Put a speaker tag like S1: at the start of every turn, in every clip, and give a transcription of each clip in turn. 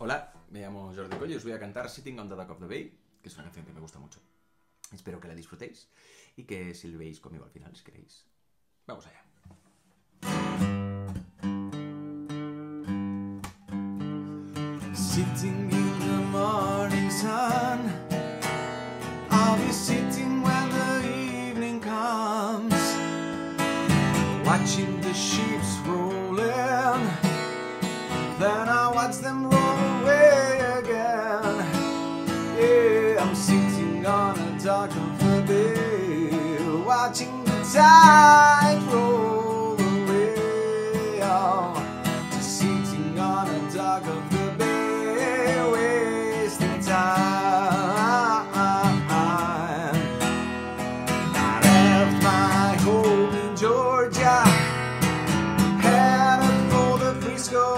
S1: Hola, me llamo Jordi Coll y os voy a cantar Sitting on the Dock of the Bay, que es una canción que me gusta mucho. Espero que la disfrutéis y que si lo veis conmigo al final, si queréis. Vamos allá. Sitting in the morning sun, I'll be sitting when the evening comes, watching the ships roll in. Then I watch them roll I'm sitting on a dock of the bay, watching the tide roll away. Oh, just sitting on a dock of the bay, wasting time. I left my home in Georgia, headed for the Frisco.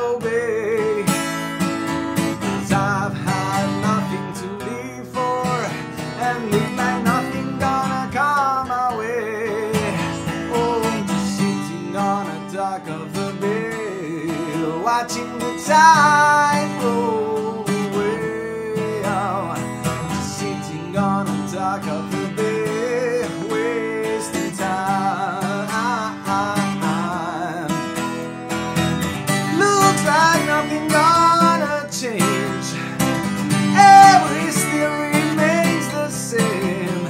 S1: watching the time roll away. I'm just sitting on the dock of the bay, wasting time. Looks like nothing gonna change. Everything still remains the same.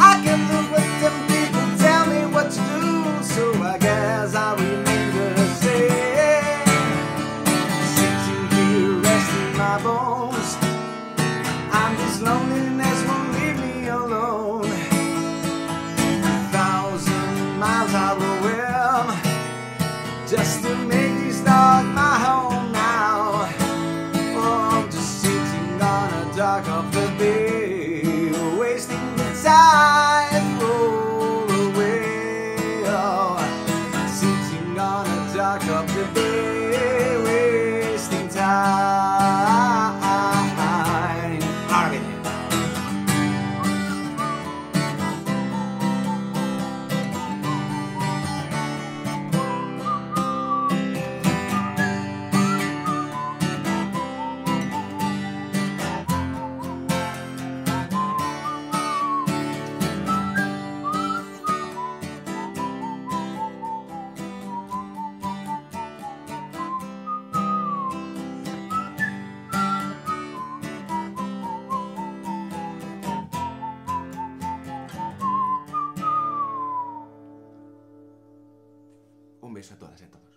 S1: I can look what them people tell me what to do, so I guess I remain. bones. I'm just loneliness won't leave me alone. A thousand miles I will just to make these dogs my home now. Oh, I'm just sitting on a dock of the bay. Un beso a todas y a todos.